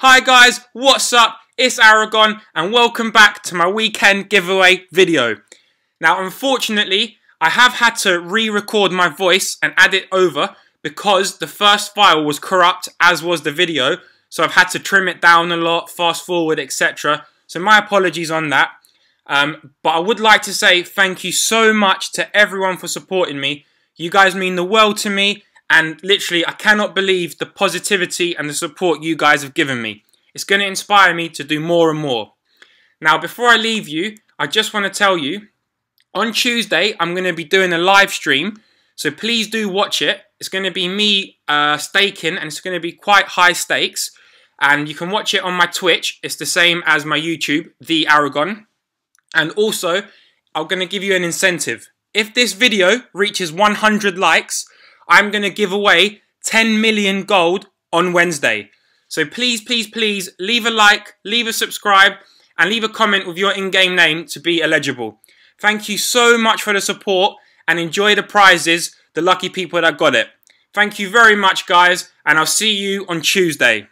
Hi guys, what's up? It's Arrragon and welcome back to my weekend giveaway video. Now unfortunately, I have had to re-record my voice and add it over because the first file was corrupt as was the video. So I've had to trim it down a lot, fast forward, etc. So my apologies on that. Um, but I would like to say thank you so much to everyone for supporting me. You guys mean the world to me and literally, I cannot believe the positivity and the support you guys have given me. It's going to inspire me to do more and more. Now, before I leave you, I just want to tell you on Tuesday, I'm going to be doing a live stream. So please do watch it. It's going to be me uh, staking and it's going to be quite high stakes. And you can watch it on my Twitch. It's the same as my YouTube, The Arrragon. And also, I'm going to give you an incentive. If this video reaches 100 likes, I'm going to give away 10 million gold on Wednesday. So please, please, please leave a like, leave a subscribe, and leave a comment with your in-game name to be eligible. Thank you so much for the support and enjoy the prizes, the lucky people that got it. Thank you very much, guys, and I'll see you on Tuesday.